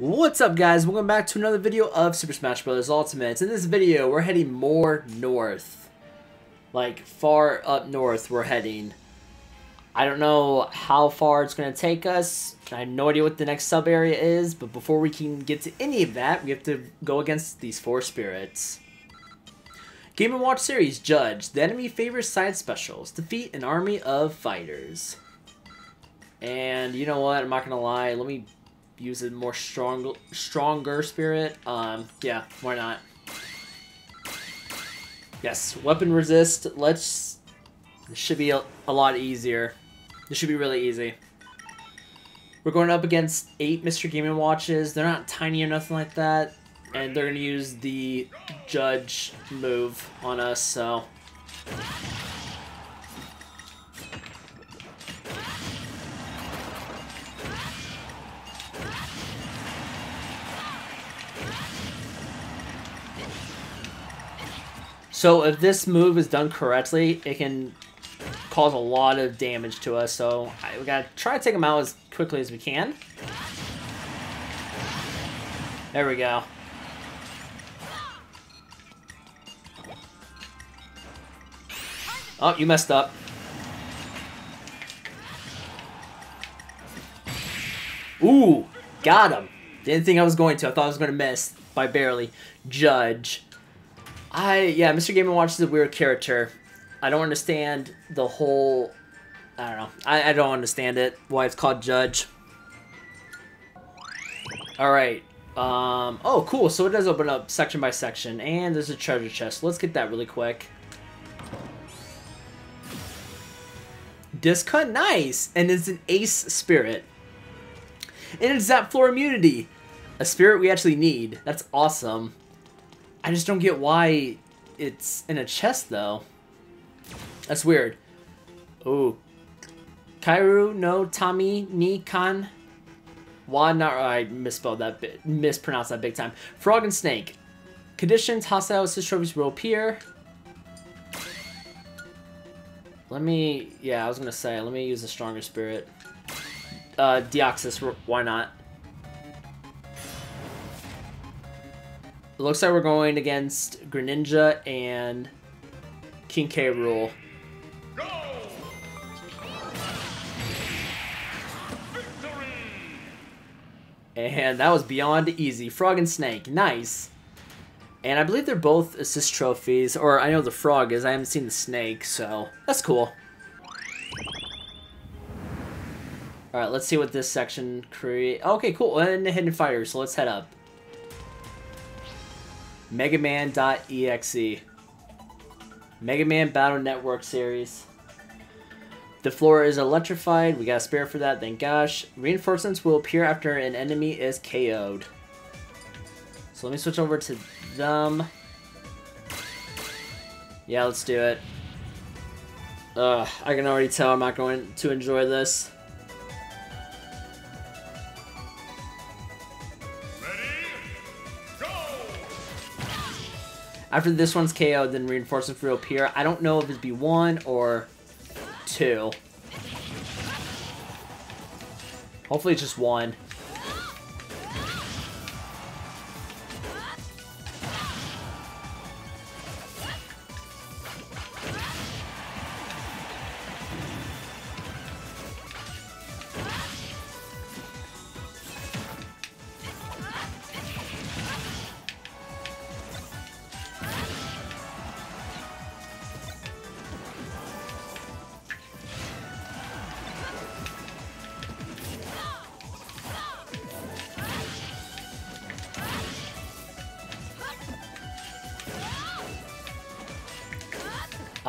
What's up guys, welcome back to another video of Super Smash Bros. Ultimate. In this video, we're heading more north. Like, far up north we're heading. I don't know how far it's going to take us. I have no idea what the next sub area is, but before we can get to any of that, we have to go against these four spirits. Game & Watch Series Judge, the enemy favors side specials. Defeat an army of fighters. And you know what, I'm not going to lie, let me use a more strong, stronger spirit. Um, yeah, why not? Yes, weapon resist. Let's. This should be a, a lot easier. This should be really easy. We're going up against eight Mr. Game & Watches. They're not tiny or nothing like that. And they're going to use the Judge move on us, so... So if this move is done correctly, it can cause a lot of damage to us. So we gotta try to take him out as quickly as we can. There we go. Oh, you messed up. Ooh, got him. Didn't think I was going to. I thought I was going to miss by barely. Judge. I yeah, Mr. Game & Watch is a weird character. I don't understand the whole. I don't know. I, I don't understand it. Why it's called Judge. All right. Um. Oh, cool. So it does open up section by section, and there's a treasure chest. Let's get that really quick. Disc cut, nice, and it's an ace spirit. And it's that floor immunity, a spirit we actually need. That's awesome. I just don't get why it's in a chest, though. That's weird. Oh. Kairu no Tami ni kan. Wa not I misspelled that bit mispronounced that big time. Frog and Snake. Conditions hostile assist trophies will appear. Let me yeah, I was gonna say, let me use a stronger spirit. Uh Deoxys, why not? Looks like we're going against Greninja and King K. Rool. And that was beyond easy. Frog and Snake. Nice. And I believe they're both assist trophies. Or I know the frog is. I haven't seen the snake, so that's cool. Alright, let's see what this section create. Okay, cool. And Hidden Fire, so let's head up. Megaman.exe. Mega Man Battle Network series. The floor is electrified. We got a spare for that, thank gosh. Reinforcements will appear after an enemy is KO'd. So let me switch over to them. Yeah, let's do it. Ugh, I can already tell I'm not going to enjoy this. After this one's KO, then reinforcements will appear. I don't know if it'd be one or two. Hopefully it's just one.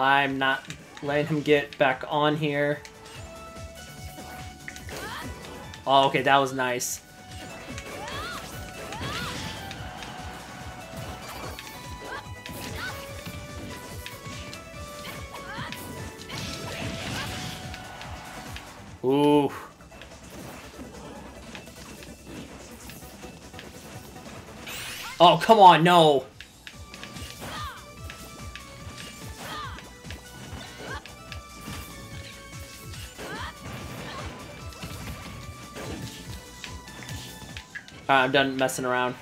I'm not letting him get back on here. Oh, okay, that was nice. Ooh. Oh, come on, no. I'm done messing around.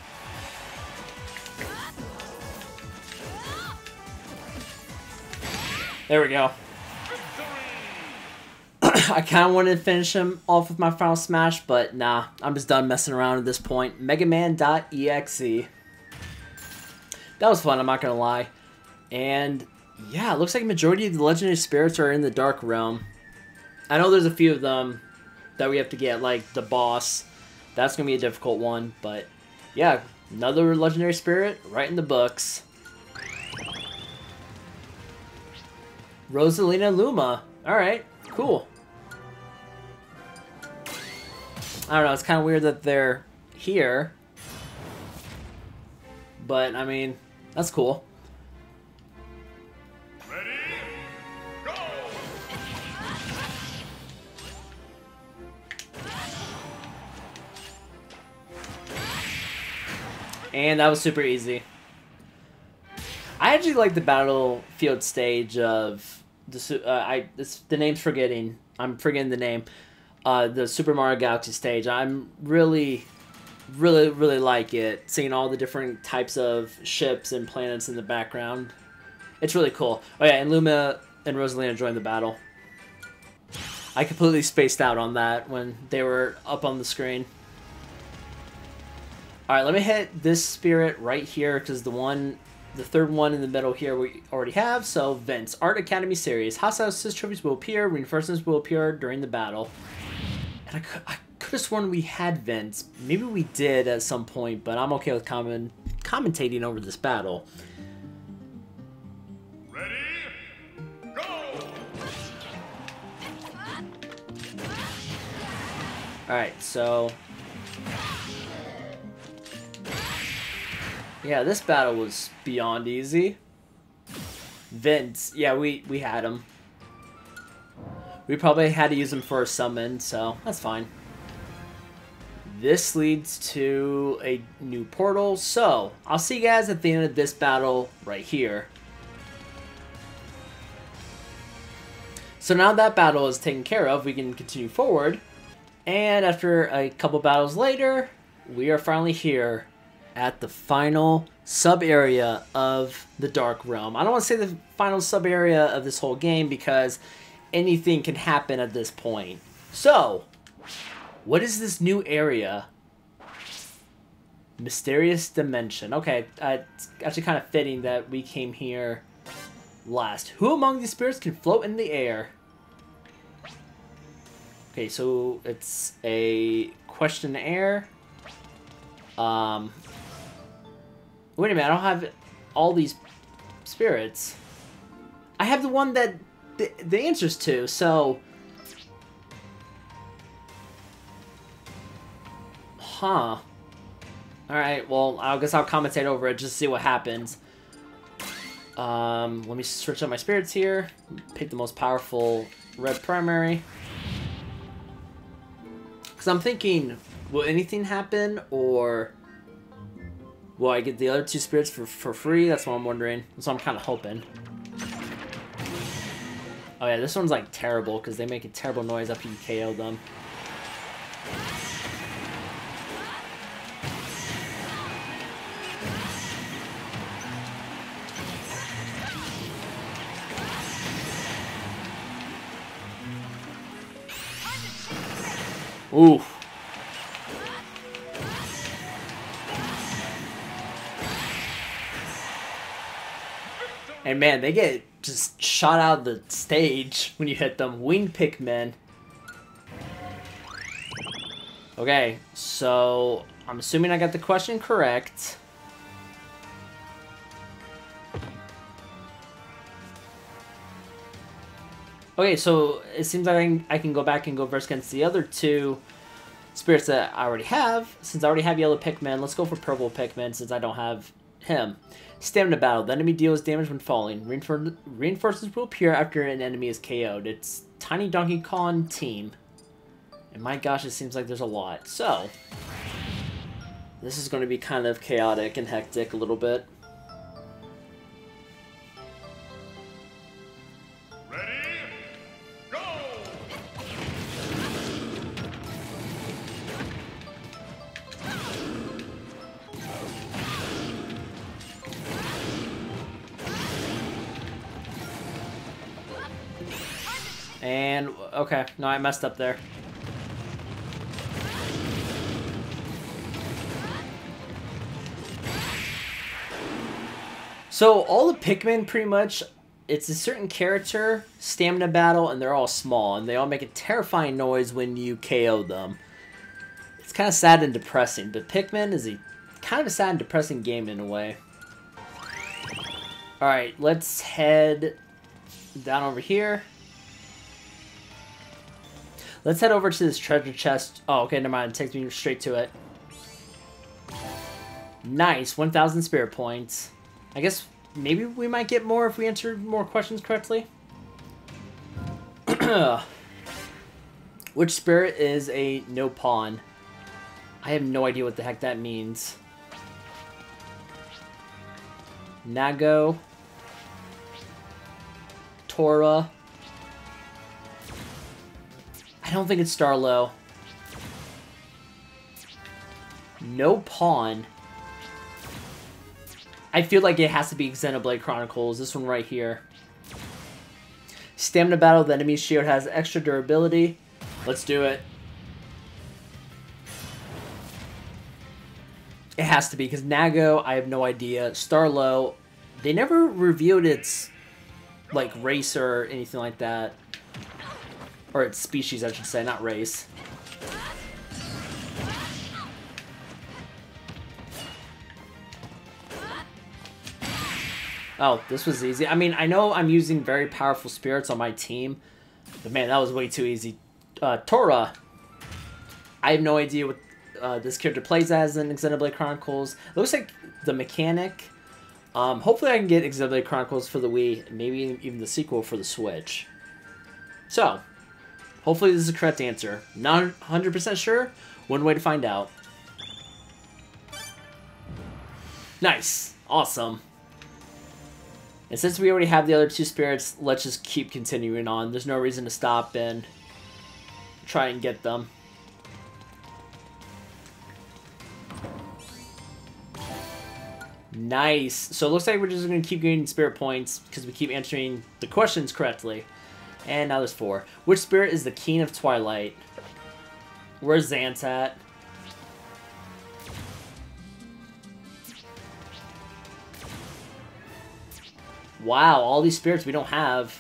There we go. I kind of wanted to finish him off with my final smash, but nah, I'm just done messing around at this point. Mega Man.exe. That was fun, I'm not gonna lie. And yeah, it looks like majority of the legendary spirits are in the Dark Realm. I know there's a few of them that we have to get, like the boss. That's gonna be a difficult one, but yeah, another legendary spirit right in the books. Rosalina Luma. Alright, cool. I don't know, it's kind of weird that they're here. But, I mean, that's cool. And that was super easy. I actually like the battlefield stage of the uh, I this, the name's forgetting. I'm forgetting the name. Uh, the Super Mario Galaxy stage. I'm really, really, really like it. Seeing all the different types of ships and planets in the background. It's really cool. Oh yeah, and Luma and Rosalina joined the battle. I completely spaced out on that when they were up on the screen. Alright, let me hit this spirit right here, because the one the third one in the middle here we already have. So Vince, Art Academy Series. Hostile assist trophies will appear. Reinforcements will appear during the battle. And I could, I could have sworn we had Vince. Maybe we did at some point, but I'm okay with comment, commentating over this battle. Ready? Go! Alright, so Yeah, this battle was beyond easy. Vince, yeah, we, we had him. We probably had to use him for a summon, so that's fine. This leads to a new portal, so I'll see you guys at the end of this battle right here. So now that battle is taken care of, we can continue forward. And after a couple battles later, we are finally here at the final sub area of the Dark Realm. I don't want to say the final sub area of this whole game because anything can happen at this point. So, what is this new area? Mysterious Dimension. Okay, uh, it's actually kind of fitting that we came here last. Who among these spirits can float in the air? Okay, so it's a questionnaire. Um, Wait a minute, I don't have all these spirits. I have the one that the, the answers to, so... Huh. Alright, well, I guess I'll commentate over it just to see what happens. Um, let me switch up my spirits here. Pick the most powerful red primary. Because I'm thinking, will anything happen, or... Will I get the other two spirits for, for free? That's what I'm wondering. That's what I'm kind of hoping. Oh yeah, this one's like terrible because they make a terrible noise after you KO them. Oof. Man, they get just shot out of the stage when you hit them. Wing Pikmin. Okay, so I'm assuming I got the question correct. Okay, so it seems like I can, go back and go verse against the other two spirits that I already have. Since I already have yellow Pikmin, let's go for purple Pikmin since I don't have him. Stamina battle. The enemy deals damage when falling. Reinfor reinforcements will appear after an enemy is KO'd. It's Tiny Donkey Kong team. And my gosh, it seems like there's a lot. So, this is going to be kind of chaotic and hectic a little bit. No, I messed up there. So, all the Pikmin, pretty much, it's a certain character, stamina battle, and they're all small, and they all make a terrifying noise when you KO them. It's kind of sad and depressing, but Pikmin is a kind of a sad and depressing game in a way. Alright, let's head down over here. Let's head over to this treasure chest. Oh, okay, never mind. It takes me straight to it. Nice, 1,000 spirit points. I guess maybe we might get more if we answer more questions correctly. Which spirit is a Nopon? I have no idea what the heck that means. Nago. Tora. I don't think it's Starlow. Nopon. I feel like it has to be Xenoblade Chronicles, this one right here. Stamina battle, the enemy's shield has extra durability. Let's do it. It has to be, because Nago, I have no idea. Starlow, they never revealed its, like, race or anything like that. Or its species, I should say, not race. Oh, this was easy. I mean, I know I'm using very powerful spirits on my team, but man, that was way too easy. Uh, Tora. I have no idea what uh, this character plays as in Xenoblade Chronicles. It looks like the mechanic. Um, hopefully I can get Xenoblade Chronicles for the Wii, maybe even the sequel for the Switch. So, hopefully this is the correct answer. Not 100% sure. One way to find out. Nice. Awesome. And since we already have the other two spirits, let's just keep continuing on. There's no reason to stop and try and get them. Nice. So it looks like we're just going to keep getting spirit points because we keep answering the questions correctly. And now there's four. Which spirit is the King of Twilight? Where's Zant at? Wow, all these spirits we don't have.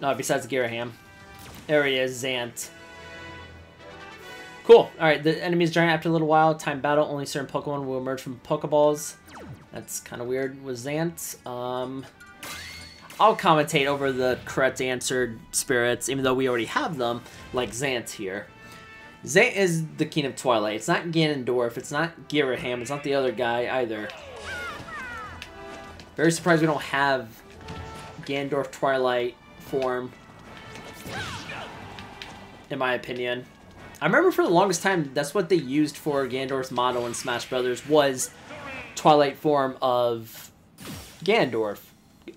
No, besides Girahim. There he is, Zant. Cool. Alright, the enemy's giant after a little while. Time battle, only certain Pokemon will emerge from Pokeballs. That's kind of weird with Zant. Um, I'll commentate over the correct answered spirits, even though we already have them, like Zant here. Zant is the King of Twilight. It's not Ganondorf. It's not Girahim. It's not the other guy either. Very surprised we don't have Ganondorf Twilight form. In my opinion. I remember for the longest time, that's what they used for Ganondorf's model in Smash Brothers was Twilight form of Ganondorf.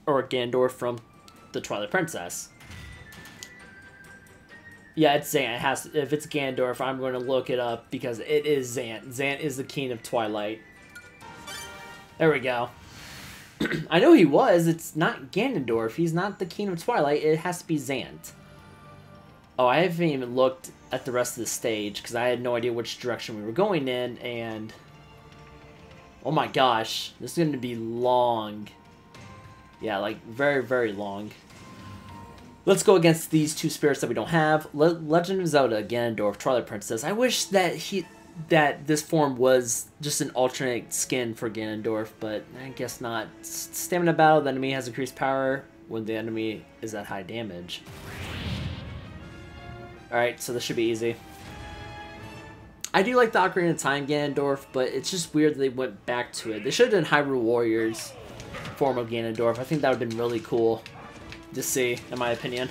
Or Ganondorf from the Twilight Princess. Yeah, it's Zant. It has to, if it's Ganondorf, I'm going to look it up because it is Zant. Zant is the king of Twilight. There we go. I know he was. It's not Ganondorf. He's not the King of Twilight. It has to be Zant. Oh, I haven't even looked at the rest of the stage because I had no idea which direction we were going in, and... Oh my gosh, this is going to be long. Yeah, like, very, very long. Let's go against these two spirits that we don't have. Le Legend of Zelda, Ganondorf, Twilight Princess. I wish that he that this form was just an alternate skin for Ganondorf, but I guess not. Stamina battle, the enemy has increased power when the enemy is at high damage. Alright, so this should be easy. I do like the Ocarina of Time Ganondorf, but it's just weird they went back to it. They should have done Hyrule Warriors form of Ganondorf. I think that would have been really cool to see, in my opinion.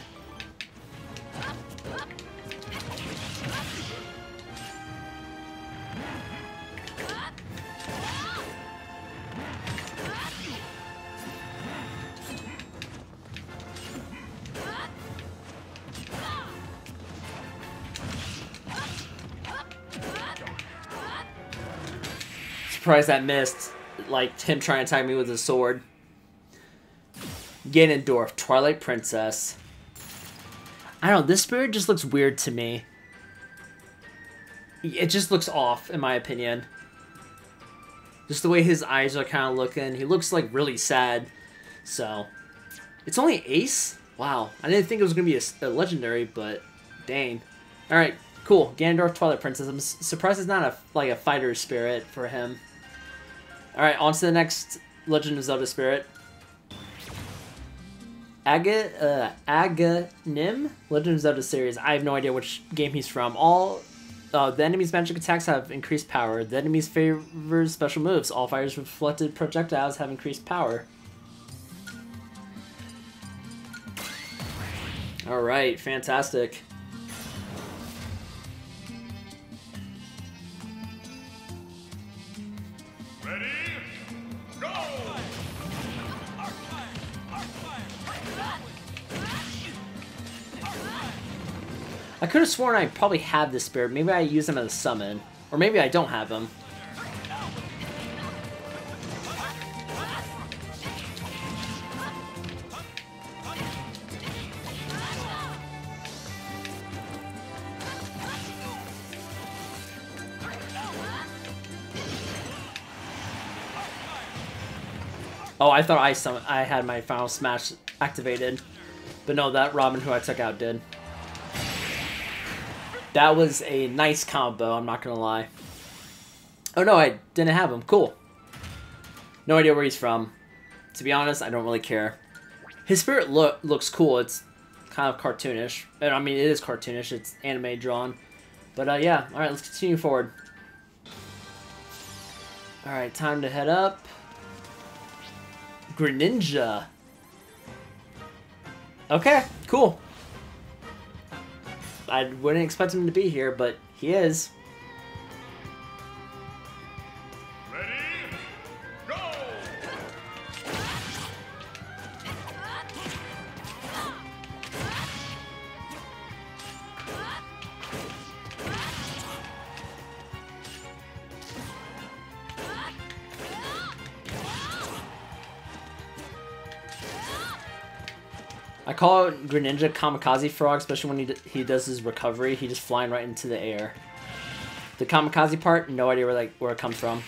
surprised that missed. Like, him trying to attack me with his sword. Ganondorf, Twilight Princess. I don't know, this spirit just looks weird to me. It just looks off, in my opinion. Just the way his eyes are kind of looking. He looks, like, really sad. So, it's only Ace? Wow. I didn't think it was going to be a, a, legendary, but dang. Alright, cool. Ganondorf, Twilight Princess. I'm surprised it's not a like a fighter spirit for him. Alright, on to the next Legend of Zelda spirit. Aga, uh, Agahnim? Legend of Zelda series. I have no idea which game he's from. All uh, the enemy's magic attacks have increased power. The enemy's favors special moves. All fighters reflected projectiles have increased power. Alright, fantastic. Ready? Go! I could have sworn I probably have this spirit. Maybe I use him as a summon. Or maybe I don't have him. I thought I some I had my final smash activated. But no, that Robin who I took out did. That was a nice combo, I'm not gonna lie. Oh no, I didn't have him. Cool. No idea where he's from. To be honest, I don't really care. His spirit look looks cool. It's kind of cartoonish. I mean, it is cartoonish. It's anime drawn. But uh, yeah, alright, let's continue forward. Alright, time to head up. Greninja. Okay, cool. I wouldn't expect him to be here, but he is. Call Greninja Kamikaze Frog, especially when he, he does his recovery. He just flying right into the air. The Kamikaze part, no idea where like where it comes from.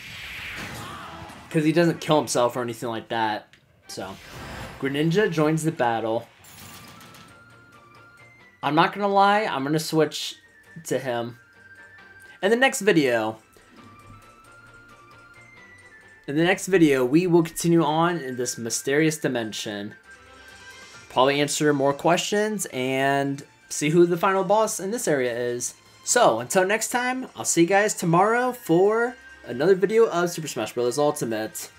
Because he doesn't kill himself or anything like that. So, Greninja joins the battle. I'm not going to lie, I'm going to switch to him. In the next video, in the next video, we will continue on in this mysterious dimension probably answer more questions and see who the final boss in this area is. So, until next time, I'll see you guys tomorrow for another video of Super Smash Bros. Ultimate.